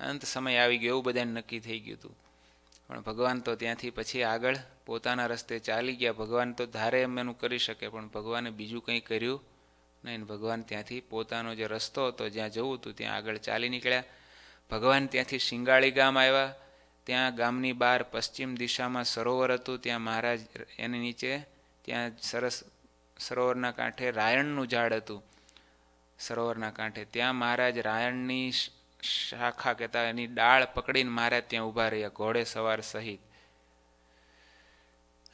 અંત સમય આવી ગયો, એવું બધાને નક્કી થઈ ગયું હતું. પણ ભગવાન તો ત્યાંથી પછી આગળ પોતાના રસ્તે ચાલી ગયા. ભગવાન તો ધારે એમ એનું કરી શકે, પણ ભગવાને બીજું કંઈ કર્યું નહીં. ભગવાન ત્યાંથી પોતાનો જે રસ્તો હતો, જ્યાં જવું હતું, ત્યાં આગળ ચાલી નીકળ્યા. ભગવાન ત્યાંથી શિંગાળી ગામ આવ્યા. ત્યાં ગામની બહાર પશ્ચિમ દિશામાં સરોવર હતું, ત્યાં મહારાજ એની નીચે ત્યાં સરસ સરોવરના કાંઠે રાયણનું ઝાડ હતું. સરોવરના કાંઠે ત્યાં મહારાજ રાયણની શાખા કહેતા એની ડાળ પકડીને મહારાજ ત્યાં ઊભા રહ્યા, ઘોડે સવાર સહિત.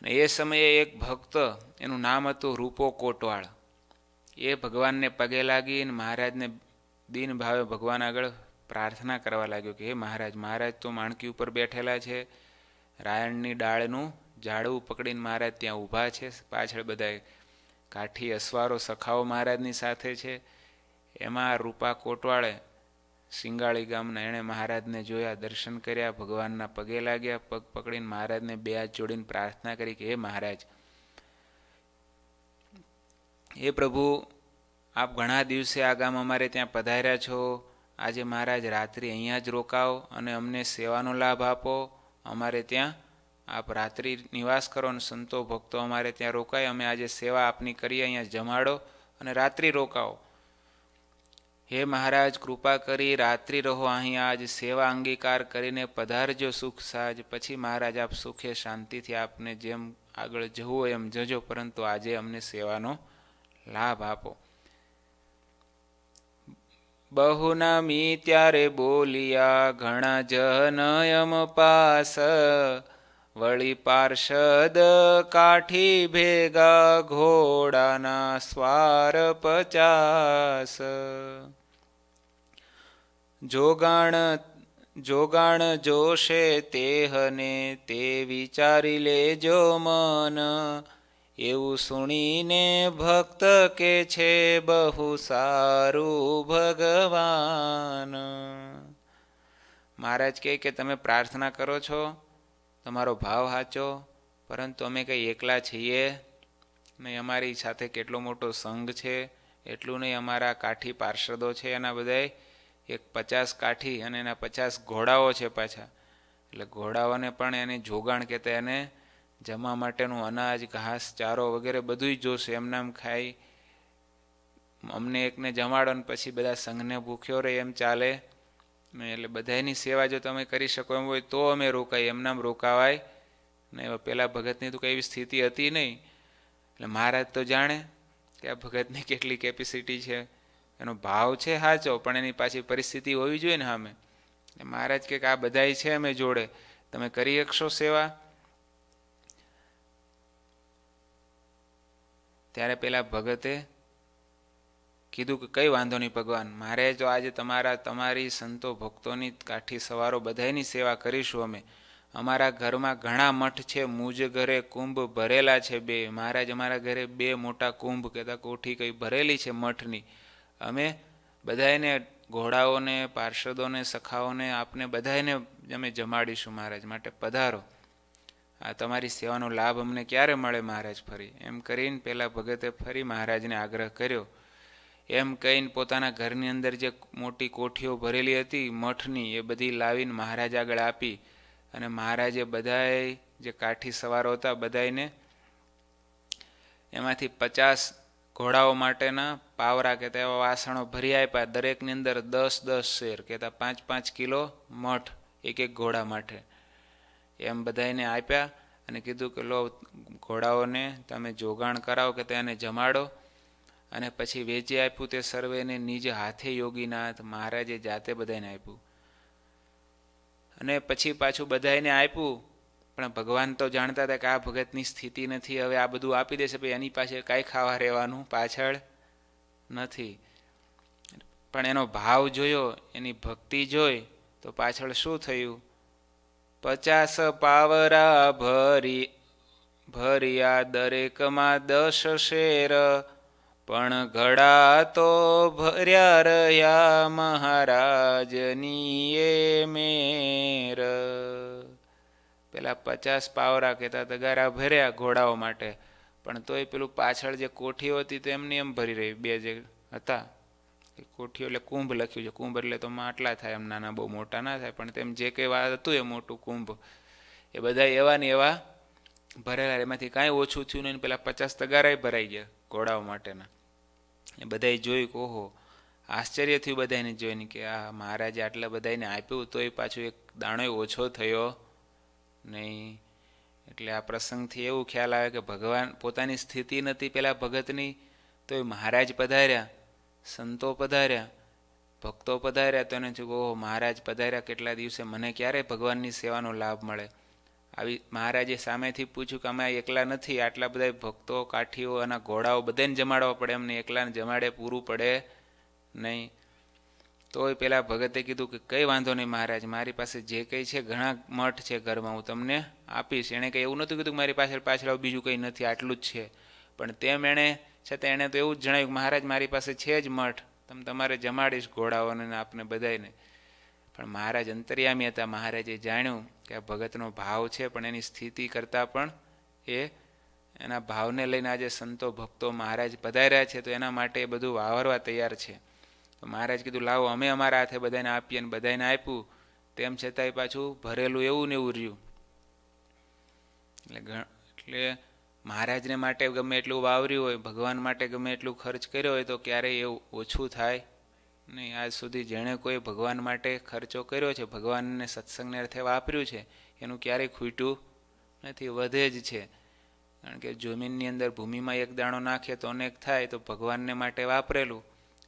એ સમયે એક ભક્ત, એનું નામ હતું રૂપો કોટવાળ. એ ભગવાનને પગે લાગીને મહારાજને દિન ભાવે ભગવાન આગળ પ્રાર્થના કરવા લાગ્યો કે, હે મહારાજ મહારાજ તો માણકી ઉપર બેઠેલા છે. રાયણની ડાળનું ઝાડવું પકડીને મહારાજ ત્યાં ઊભા છે. પાછળ બધા કાઠી અસવારો સખાઓ મહારાજની સાથે છે. એમાં રૂપા કોટવાળે સિંગાળી ગામના એણે મહારાજને જોયા, દર્શન કર્યા, ભગવાનના પગે લાગ્યા, પગ પકડીને મહારાજને બે હાથ જોડીને પ્રાર્થના કરી કે, હે મહારાજ એ પ્રભુ, આપ ઘણા દિવસે આ ગામ અમારે ત્યાં પધાર્યા છો. આજે મહારાજ રાત્રિ અહીંયા જ રોકાઓ અને અમને સેવાનો લાભ આપો. અમારે ત્યાં આપ રાત્રિ નિવાસ કરો અને સંતો ભક્તો અમારે ત્યાં રોકાય. અમે આજે સેવા આપની કરીએ અહીંયા જમાડો અને રાત્રિ રોકાઓ. હે મહારાજ, કૃપા કરી રાત્રિ રહો. અહીં આજ સેવા અંગીકાર કરીને પધારજો સુખ સાજ. પછી મહારાજ, આપ સુખે શાંતિથી આપને જેમ આગળ જવું હોય એમ જજો. પરંતુ આજે અમને સેવાનો લાભ આપો. બહુનામી ત્યારે બોલિયા ઘણા જનયમ પાસ. વળી પાર્ષદ કાઠી ભેગા ઘોડાના સ્વાર પચાસ. જોગાણ જોગાણ જોશે તેહને તે વિચારી લેજો મન. એવું સુણીને ભક્ત કે છે બહુ સારું ભગવાન. મહારાજ કહે કે તમે પ્રાર્થના કરો છો, તમારો ભાવ સાચો, પરંતુ અમે કંઈ એકલા છીએ. નહીં, અમારી સાથે કેટલો મોટો સંઘ છે, એટલું નહીં, અમારા કાઠી પાર્ષદો છે એના બધાય. એક પચાસ કાઠી અને એના પચાસ ઘોડાઓ છે પાછા. એટલે ઘોડાઓને પણ એને જોગાણ કહેતા એને જમવા માટેનું અનાજ, ઘાસ, ચારો વગેરે બધું જ જોશે એમનામ ખાઈ અમને એકને જમાડો ને પછી બધા સંઘને ભૂખ્યો રહે એમ ચાલે. એટલે બધાની સેવા જો તમે કરી શકો એમ હોય તો અમે રોકાય એમનામ રોકાવાય. ને પેલા ભગતની તો કંઈ એવી સ્થિતિ હતી નહીં. એટલે મહારાજ તો જાણે કે આ ભગતની કેટલી કેપેસિટી છે. એનો ભાવ છે સાચો, પણ એની પાછી પરિસ્થિતિ હોવી જોઈએ ને સામે. મહારાજ કે આ બધાય છે અમે જોડે. તમે કરી શકશો સેવા? ત્યારે પેલા ભગતે કીધું કે કઈ વાંધો નહીં ભગવાન, મારે જો આજે તમારા, તમારી સંતો ભક્તોની કાઠી સવારો બધાની સેવા કરીશું અમે. અમારા ઘરમાં ઘણા મઠ છે, મુજ ઘરે કુંભ ભરેલા છે બે. મહારાજ અમારા ઘરે બે મોટા કુંભ કહેતા કોઠી કઈ ભરેલી છે મઠની. અમે બધાને ઘોડાઓને, પાર્ષદોને, સખાઓને આપને બધાને અમે જમાડીશું મહારાજ માટે પધારો. આ તમારી સેવાનો લાભ અમને ક્યારે મળે મહારાજ ફરી? એમ કરીને પેલા ભગતે ફરી મહારાજને આગ્રહ કર્યો. એમ કહીને પોતાના ઘરની અંદર જે મોટી કોઠીઓ ભરેલી હતી, મઠની, એ બધી લાવીને મહારાજ આગળ આપી અને મહારાજે બધાએ જે કાઠી સવારો હતા બધાને એમાંથી પચાસ ઘોડાઓ માટેના પાવરા કે તેવા વાસણો ભરી આપ્યા. દરેકની અંદર દસ દસ શેર કહેતા પાંચ પાંચ કિલો મઠ એક એક ઘોડા માટે એમ બધાને આપ્યા અને કીધું કે લો ઘોડાઓને તમે જોગાણ કરાવો કે તેને જમાડો. અને પછી વેચી આપ્યું તે સર્વેને નિજ હાથે યોગીનાથ મહારાજે જાતે બધાને આપ્યું. અને પછી પાછું બધાને આપ્યું, પણ ભગવાન તો જાણતા હતા કે આ ભગતની સ્થિતિ નથી, હવે આ બધું આપી દેશે ભાઈ એની પાસે કાંઈ ખાવા રહેવાનું પાછળ નથી. પણ એનો ભાવ જોયો, એની ભક્તિ જોઈ, તો પાછળ શું થયું? પચાસ પાવરા ભરી, ભર્યા દરેકમાં દસ શેર. પણ ઘડા તો ભર્યા રહ્યા મહારાજની એ મેર. પેલા પચાસ પાવરા કહેતા તગારા ભર્યા ઘોડાઓ માટે. પણ તોય પેલું પાછળ જે કોઠીઓ હતી તો એમની એમ ભરી રહી, બે જે હતા. કોઠીઓ એટલે કુંભ લખ્યું છે. કુંભ એટલે તો આટલા થાય એમ નાના, બહુ મોટા ના થાય, પણ તેમ જે કંઈ વાત હતું એ મોટું કુંભ. એ બધા એવા ને એવા ભરેલા એમાંથી કાંઈ ઓછું થયું નહીં પેલા પચાસ તગારાય ભરાઈ ગયા ઘોડાઓ માટેના. એ બધાએ જોયું કે ઓહો, આશ્ચર્ય થયું બધાને જોઈને કે આ મહારાજે આટલા બધાને આપ્યું તોય પાછું એક દાણો ઓછો થયો નહીં. એટલે આ પ્રસંગથી એવું ખ્યાલ આવે કે ભગવાન પોતાની સ્થિતિ નથી પેલા ભગતની, તો એ મહારાજ પધાર્યા. સંતો પધાર્યા. ભક્તો પધાર્યા તો એને થયું ઓહો, મહારાજ પધાર્યા કેટલા દિવસે? મને ક્યારે ભગવાનની સેવાનો લાભ મળે? આવી મહારાજે સામેથી પૂછ્યું કે, અમે એકલા નથી, આટલા બધા ભક્તો, કાઠીઓ અને ઘોડાઓ બધાને જમાડવા પડે એમને એકલાને જમાડે, પૂરું પડે નહીં. તોય પેલા ભગતે કીધું કે, કંઈ વાંધો નહીં મહારાજ, મારી પાસે જે કંઈ છે, ઘણા મઠ છે ઘરમાં, હું તમને આપીશ. એણે કંઈ એવું નહોતું કીધું કે, મારી પાછળ પાછળ બીજું કંઈ નથી, આટલું જ છે. પણ તેમ એણે છતાં એણે તો એવું જ જણાવ્યું મહારાજ, મારી પાસે છે જ મઠ. તમે તમારે જમાડીશ ઘોડાઓને આપને બધાને પણ મહારાજ અંતર્યામી હતા. મહારાજે જાણ્યું કે આ ભગતનો ભાવ છે, પણ એની સ્થિતિ કરતાં પણ એ એના ભાવને લઈને આજે સંતો, ભક્તો મહારાજ પધાર્યા છે, તો એના માટે એ બધું વાવરવા તૈયાર છે. તો મહારાજ કીધું, લાવો, અમે અમારા હાથે બધાને આપીએ અને બધાને આપ્યું. તેમ છતાંય પાછું ભરેલું એવું ને એવું રહ્યું. એટલે એટલે મહારાજને માટે ગમે એટલું વાવર્યું હોય, ભગવાન માટે ગમે એટલું ખર્ચ કર્યો હોય તો ક્યારેય એવું ઓછું થાય નહીં. આજ સુધી જેણે કોઈ ભગવાન માટે ખર્ચો કર્યો છે, ભગવાનને સત્સંગને અર્થે વાપર્યું છે, એનું ક્યારેય ખૂટ્યું નથી, વધે જ છે. કારણ કે જમીનની અંદર ભૂમિમાં એક દાણો નાખે તો અનેક થાય, તો ભગવાનને માટે વાપરેલું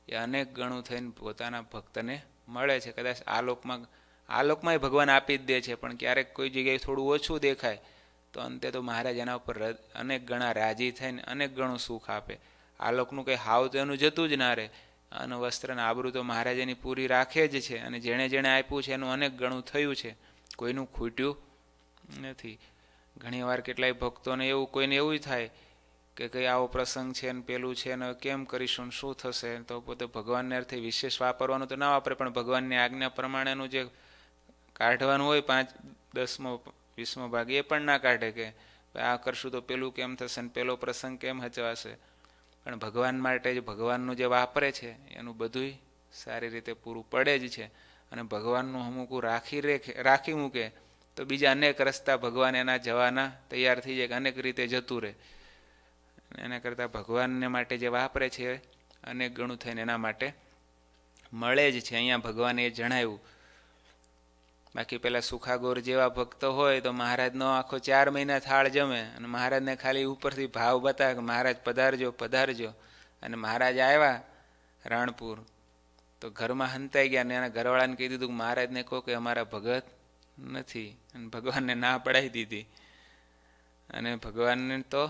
એ અનેક ગણું થઈને પોતાના ભક્તને મળે છે. કદાચ આ લોકમાં, આ લોકમાંય ભગવાન આપી જ દે છે, પણ ક્યારેક કોઈ જગ્યાએ થોડું ઓછું દેખાય તો અંતે તો મહારાજ એના ઉપર અનેક ગણા રાજી થઈને અનેક ગણું સુખ આપે. આ લોકનું કંઈ હાવ તો એનું જતું જ ના રહે. અને વસ્ત્રને આબરૂ તો મહારાજ એની પૂરી રાખે જ છે અને જેણે જેણે આપ્યું છે એનું અનેક ગણું થયું છે. કોઈનું ખૂટ્યું નથી. ઘણીવાર કેટલાય ભક્તોને એવું કોઈને એવું થાય કે કંઈ આવો પ્રસંગ છે ને પેલું છે ને કેમ કરીશું શું થશે? તો પોતે ભગવાનને અર્થે વિશેષ વાપરવાનું તો ના વાપરે, પણ ભગવાનની આજ્ઞા પ્રમાણેનું જે કાઢવાનું હોય પાંચ, દસમો વીસમો ભાગ એ પણ ના કાઢે કે આ કરશું તો પેલું કેમ થશે ને પેલો પ્રસંગ કેમ હચવાશે? પણ ભગવાન માટે જ ભગવાનનું જે વાપરે છે, એનું બધું સારી રીતે પૂરું પડે જ છે. અને ભગવાનનું અમુકું રાખી રેખે, રાખી મૂકે, તો બીજા અનેક રસ્તા ભગવાન એના જવાના તૈયાર થઈ જાય અનેક રીતે જતું રહે. એના કરતાં ભગવાનને માટે જે વાપરે છે, અનેક ગણું થઈને એના માટે મળે જ છે. અહીંયા ભગવાને એ જણાવ્યું બાકી પેલા સુખાગોર જેવા ભક્તો હોય તો મહારાજનો આખો ચાર મહિના થાળ જમે અને મહારાજને ખાલી ઉપરથી ભાવ બતાવે કે મહારાજ પધારજો પધારજો. અને મહારાજ આવ્યા રાણપુર. તો ઘરમાં હંતાઈ ગયા અને એના ઘરવાળાને કહી દીધું કે મહારાજને કહો કે અમારા ભગત નથી. અને ભગવાનને ના પડાવી દીધી. અને ભગવાનને તો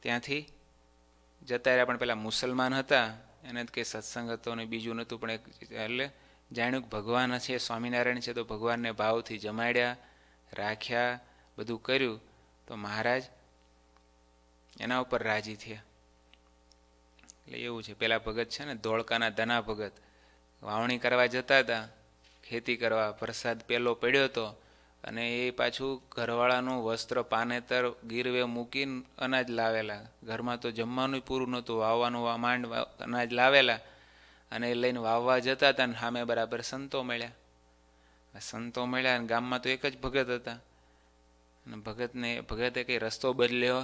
ત્યાંથી જતા રહ્યા. પણ પેલા મુસલમાન હતા. એને કે સત્સંગ હતો અને બીજું નહોતું, પણ એક એટલે જાણ્યું કે ભગવાન છે સ્વામિનારાયણ છે, તો ભગવાનને ભાવથી જમાડ્યા, રાખ્યા, બધું કર્યું. તો મહારાજ એના ઉપર રાજી થયા. એટલે એવું છે, પેલા ભગત છે ને, ધોળકાના ધના ભગત. વાવણી કરવા જતા હતા, ખેતી કરવા. વરસાદ પહેલો પડ્યો હતો અને એ પાછું ઘરવાળાનું વસ્ત્ર પાનેતર ગીરવે મૂકીને અનાજ લાવેલા. ઘરમાં તો જમવાનું પૂરું નહોતું, વાવવાનું માંડ અનાજ લાવેલા. અને એ લઈને વાવવા જતા હતા ને સામે બરાબર સંતો મળ્યા. સંતો મળ્યા અને ગામમાં તો એક જ ભગત હતા. અને ભગતને, ભગતે કંઈ રસ્તો બદલ્યો?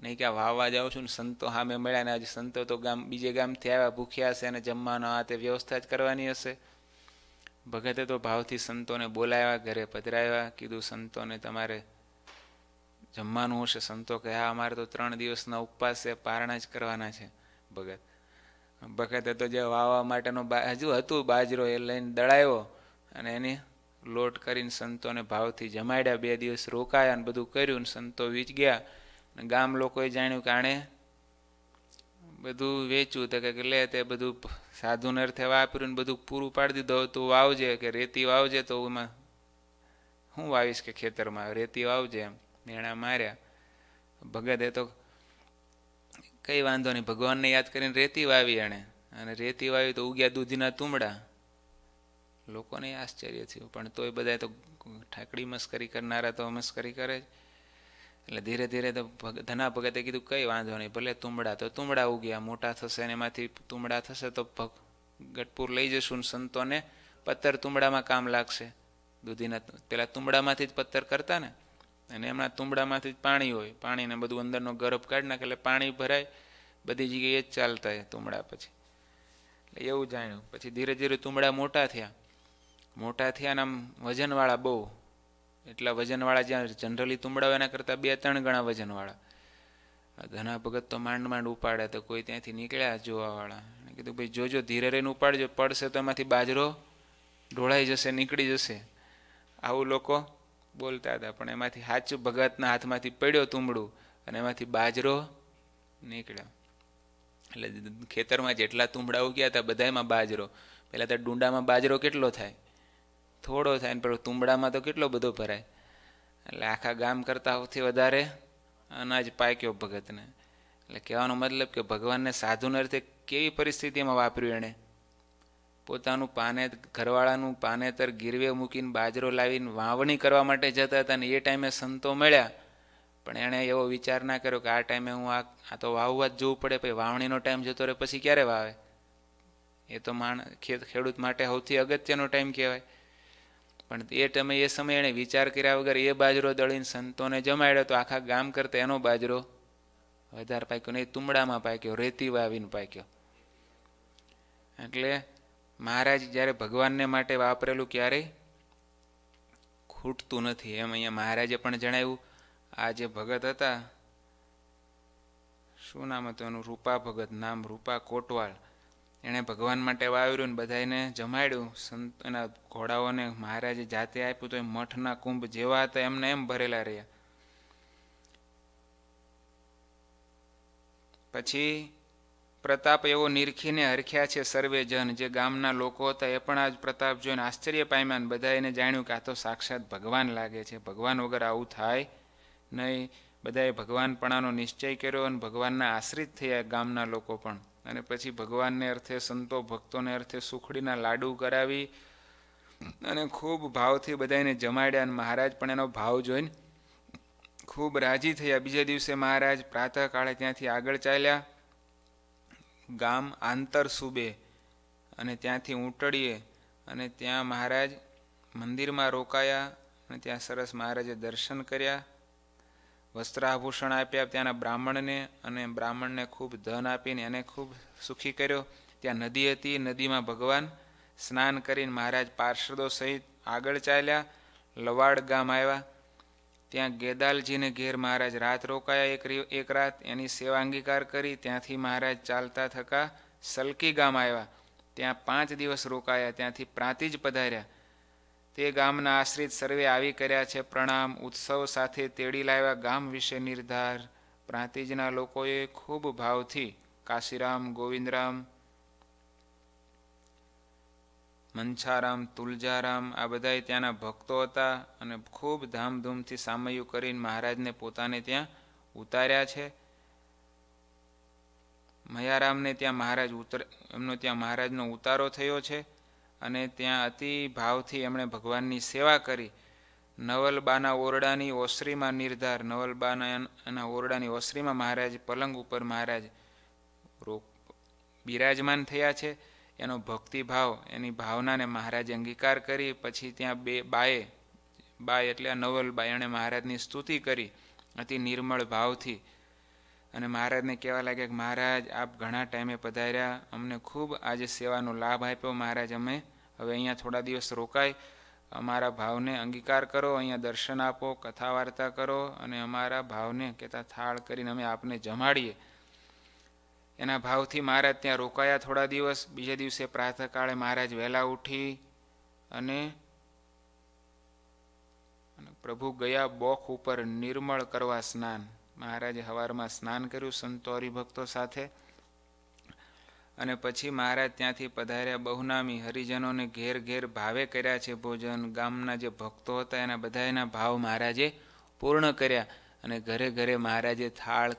નહીં કે વાવવા જાઉં છું ને સંતો સામે મળ્યા ને આજે સંતો તો ગામ, બીજે ગામથી આવ્યા, ભૂખ્યા હશે અને જમવાનો આ તે વ્યવસ્થા જ કરવાની હશે. ભગતે તો ભાવથી સંતોને બોલાવ્યા, ઘરે પધરાવ્યા, કીધું સંતોને તમારે જમવાનું હશે. સંતો કે હા, અમારે તો ત્રણ દિવસના ઉપવાસ છે, પારણા જ કરવાના છે. ભગત ભગતે તો જે વાવવા માટેનો હજુ હતું બાજરો એ લઈને દળાયો અને એની લોટ કરીને સંતોને ભાવથી જમાડ્યા. બે દિવસ રોકાયા અને બધું કર્યું ને સંતો વીજ ગયા. અને ગામ લોકોએ જાણ્યું કે આણે બધું વેચ્યું. તો કે લે તે બધું સાધુને અર્થે વાપર્યું ને બધું પૂરું પાડી દીધું. તું વાવજે કે રેતી વાવજે તો એમાં હું વાવીશ કે ખેતરમાં? રેતી વાવજે એમ. મેણા માર્યા. ભગત એ તો કઈ વાંધો નહીં, ભગવાનને યાદ કરીને રેતી વાવી એણે. અને રેતી વાવી તો ઉગ્યા દૂધીના તુમડા. લોકોને આશ્ચર્ય થયું, પણ તોય બધા તો ઠાકડી મસ્કરી કરનારા તો મસ્કરી કરે જ. એટલે ધીરે ધીરે તો ધના ભગતે કીધું, કઈ વાંધો નહીં, ભલે તુંબડા તો તુંબડા ઉગ્યા, મોટા થશે અને એમાંથી તુંબડા થશે તો ભગ ગટપુર લઈ જશું સંતોને, પથ્થર તુંબડામાં કામ લાગશે. દૂધીના, પેલા તુંબડામાંથી જ પથ્થર કરતા ને? અને એમના તુંબડામાંથી જ પાણી હોય. પાણીને બધું અંદરનો ગરબ કાઢી નાખે એટલે પાણી ભરાય, બધી જગ્યાએ જ ચાલતા હોય તુંબડા પછી. એટલે એવું જાણ્યું. પછી ધીરે ધીરે તુંબડા મોટા થયા. મોટા થયા અને આમ વજનવાળા બહુ. એટલા વજનવાળા જ્યાં જનરલી તુંબડા એના કરતાં બે ત્રણ ગણા વજનવાળા. ઘણા ભગત તો માંડ માંડ ઉપાડે તો કોઈ ત્યાંથી નીકળ્યા જોવાવાળા. કીધું, ભાઈ, જોજો, ધીરે રહીને ઉપાડજો. પડશે તો એમાંથી બાજરો ઢોળાઈ જશે, નીકળી જશે. આવું લોકો બોલતા હતા, પણ એમાંથી સાચું ભગતના હાથમાંથી પડ્યો તુંબડું અને એમાંથી બાજરો નીકળ્યો. એટલે ખેતરમાં જેટલા તુંબડા ઉગ્યા હતા બધામાં બાજરો. પહેલાં તો ડુંડામાં બાજરો કેટલો થાય? થોડો થાય ને પણ તુંબડામાં તો કેટલો બધો ભરાય? એટલે આખા ગામ કરતાં સૌથી વધારે અનાજ પાક્યો ભગતને. એટલે કહેવાનો મતલબ કે ભગવાનને સાધુના અર્થે કેવી પરિસ્થિતિમાં વાપર્યું એણે? પોતાનું પાને ઘરવાળાનું પાનેતર ગીરવે મૂકીને બાજરો લાવીને વાવણી કરવા માટે જતા હતા ને એ ટાઈમે સંતો મળ્યા. પણ એણે એવો વિચાર ના કર્યો કે આ ટાઈમે હું આ આ તો વાવવા જ જવું પડે, પછી વાવણીનો ટાઈમ જતો રહે, પછી ક્યારે વાવે? એ તો માણ ખેડૂત માટે સૌથી અગત્યનો ટાઈમ કહેવાય. પણ એ ટાઈમે એ સમયે એણે વિચાર કર્યા વગર એ બાજરો દળીને સંતોને જમાડ્યો તો આખા ગામ કરતા એનો બાજરો વધારે પાક્યો નહીં, તુમડામાં પાક્યો, રેતી વાવીને પાક્યો. એટલે મહારાજ જ્યારે ભગવાનને માટે વાપરેલું ક્યારેય ખૂટતું નથી. એમ અહીંયા મહારાજે પણ જણાવ્યું, આ જે ભગત હતા, શું નામ હતું એનું? રૂપા ભગત, નામ રૂપા કોટવાળ. એણે ભગવાન માટે વાવ્યું ને બધાને જમાડ્યું. સંત એના ઘોડાઓને મહારાજે જાતે આપ્યું તો એ મઠના કુંભ જેવા હતા, એમને એમ ભરેલા રહ્યા. પછી પ્રતાપ એવો નિરખીને હરખ્યા છે સર્વે જન જે ગામના લોકો હતા એ પણ આજ પ્રતાપ જોઈને આશ્ચર્ય પામ્યા અને બધા એને જાણ્યું કે આ તો સાક્ષાત ભગવાન લાગે છે. ભગવાન વગર આવું થાય નહીં. બધાએ ભગવાનપણાનો નિશ્ચય કર્યો અને ભગવાનના આશ્રિત થયા ગામના લોકો પણ. અને પછી ભગવાનને અર્થે, સંતો, ભક્તોને અર્થે સુખડીના લાડુ કરાવી અને ખૂબ ભાવથી બધાને જમાડ્યા અને મહારાજ પણ એનો ભાવ જોઈને ખૂબ રાજી થયા. બીજા દિવસે મહારાજ પ્રાતઃકાળે ત્યાંથી આગળ ચાલ્યા. ગામ આંતર સુબે અને ત્યાંથી ઊંટડીએ અને ત્યાં મહારાજ મંદિરમાં રોકાયા અને ત્યાં સરસ મહારાજે દર્શન કર્યા. વસ્ત્રાભૂષણ આપ્યા ત્યાંના બ્રાહ્મણને અને બ્રાહ્મણને ખૂબ ધન આપીને એને ખૂબ સુખી કર્યો. ત્યાં નદી હતી, નદીમાં ભગવાન સ્નાન કરીને મહારાજ પાર્ષદો સહિત આગળ ચાલ્યા. લવાડ ગામ આવ્યા. ત્યાં ગેદાલજીને ઘેર મહારાજ રાત રોકાયા એક એક રાત. એની સેવા અંગીકાર કરી. ત્યાંથી મહારાજ ચાલતા થકા સલકી ગામ આવ્યા. ત્યાં પાંચ દિવસ રોકાયા. ત્યાંથી પ્રાંતિજ પધાર્યા. તે ગામના આશ્રિત સર્વે આવી કર્યા છે. પ્રણામ, ઉત્સવ સાથે તેડી લાવ્યા. ગામ વિશે નિર્ધાર. પ્રાંતિજના લોકોએ ખૂબ ભાવથી કાશીરામ, ગોવિંદરામ મંછારામ, તુલજારામ આ બધાય ત્યાંના ભક્તો હતા અને ખૂબ ધામધૂમથી સામયું કરીને મહારાજને પોતાને ત્યાં ઉતાર્યા છે. મયારામને ત્યાં મહારાજ ઉતર, એમનો ત્યાં મહારાજનો ઉતારો થયો છે અને ત્યાં અતિ ભાવથી એમણે ભગવાનની સેવા કરી. નવલબાના ઓરડાની ઓસરીમાં નિર્ધાર, નવલબાના એના ઓરડાની ઓસરીમાં મહારાજ પલંગ ઉપર મહારાજ બિરાજમાન થયા છે. એનો ભક્તિભાવ, એની ભાવનાને મહારાજે અંગીકાર કરી, પછી ત્યાં બે બાએ બાય એટલે નવલબાઈ એણે મહારાજની સ્તુતિ કરી અતિ નિર્મળ ભાવથી. અને મહારાજને કહેવા લાગ્યા કે મહારાજ, આપ ઘણા ટાઈમે પધાર્યા, અમને ખૂબ આજે સેવાનો લાભ આપ્યો, મહારાજ અમે હવે અહીંયા થોડા દિવસ રોકાય, અમારા ભાવને અંગીકાર કરો, અહીંયા દર્શન આપો કથા વાર્તા કરો, અને અમારા ભાવને કહેતા થાળ કરીને અમે આપને જમાડીએ. એના ભાવથી મહારાજ ત્યાં રોકાયા થોડા દિવસ. બીજા દિવસે પ્રાતઃકાળે મહારાજ વહેલા ઉઠી અને પ્રભુ ગયા બોખ ઉપર નિર્મળ કરવા સ્નાન. મહારાજે હવારમાં સ્નાન કર્યું સંતો હરિભક્તો સાથે. અને પછી મહારાજ ત્યાંથી પધાર્યા. બહુનામી હરિજનોને ઘેર ઘેર ભાવે કર્યા છે ભોજન. ગામના જે ભક્તો હતા એના બધા એના ભાવ મહારાજે પૂર્ણ કર્યા અને ઘરે ઘરે મહારાજે થાળ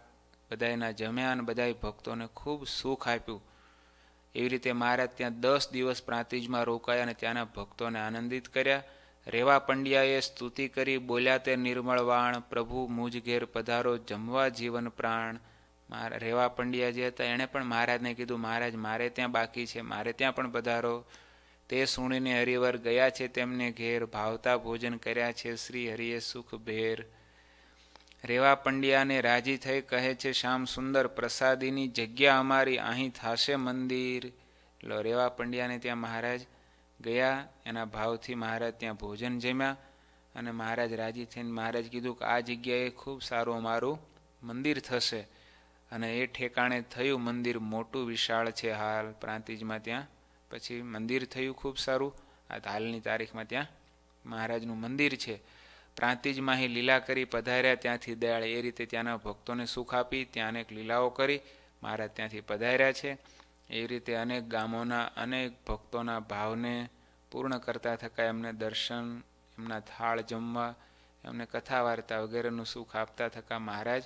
બધાના જમ્યા અને બધા ભક્તોને ખૂબ સુખ આપ્યું. એવી રીતે મહારાજ ત્યાં દસ દિવસ પ્રાંતિજમાં રોકાયા અને ત્યાંના ભક્તોને આનંદિત કર્યા. રેવા પંડ્યાએ સ્તુતિ કરી, બોલ્યા તે નિર્મળ વાણ, પ્રભુ મુજ ઘેર પધારો, જમવા જીવન પ્રાણ. મારા રેવા પંડ્યા જે હતા, એણે પણ મહારાજને કીધું, મહારાજ, મારે ત્યાં બાકી છે, મારે ત્યાં પણ પધારો. તે સુણીને હરિવર ગયા છે, તેમને ઘેર ભાવતા ભોજન કર્યા છે, શ્રી હરિએ સુખ ભેર રેવા પંડ્યાને રાજી થઈ કહે છે, શ્યામ સુંદર, પ્રસાદીની જગ્યા અમારી, અહીં થાશે મંદિર. લો, રેવા પંડ્યાને ત્યાં મહારાજ ગયા, એના ભાવથી મહારાજ ત્યાં ભોજન જમ્યા અને મહારાજ રાજી થઈને મહારાજ કીધું કે, આ જગ્યાએ ખૂબ સારું અમારું મંદિર થશે. અને એ ઠેકાણે થયું મંદિર મોટું વિશાળ છે હાલ, પ્રાંતિજમાં ત્યાં. પછી મંદિર થયું ખૂબ સારું. આ હાલની તારીખમાં ત્યાં મહારાજનું મંદિર છે. પ્રાંતિજમાં લીલા કરી પધાર્યા. ત્યાંથી દયાળ એ રીતે ત્યાંના ભક્તોને સુખ આપી, ત્યાં અનેક લીલાઓ કરી, મહારાજ ત્યાંથી પધાર્યા છે. એ રીતે અનેક ગામોના, અનેક ભક્તોના ભાવને પૂર્ણ કરતા થકા એમને દર્શન, એમના થાળ જમવા, એમને કથા વાર્તા વગેરેનું સુખ આપતા થકા મહારાજ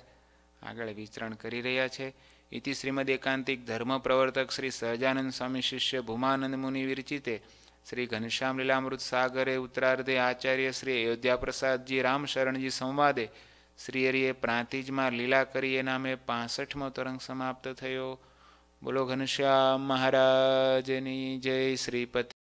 આગળ વિચરણ કરી રહ્યા છે. ઇતિ શ્રીમદ એકાંતિક ધર્મ પ્રવર્તક શ્રી સહજાનંદ સ્વામી શિષ્ય ભૂમાનંદ મુનિ વિરચિતે શ્રી ઘનશ્યામ લીલામૃત સાગરે ઉત્તરાર્ધે આચાર્ય શ્રી અયોધ્યા પ્રસાદજી રામ શરણજી સંવાદે શ્રી હરિએ પ્રાંતિજમાં લીલા કરી એ નામે પાસઠમો તરંગ સમાપ્ત થયો. બોલો ઘનશ્યામ મહારાજની જય શ્રીપતિ.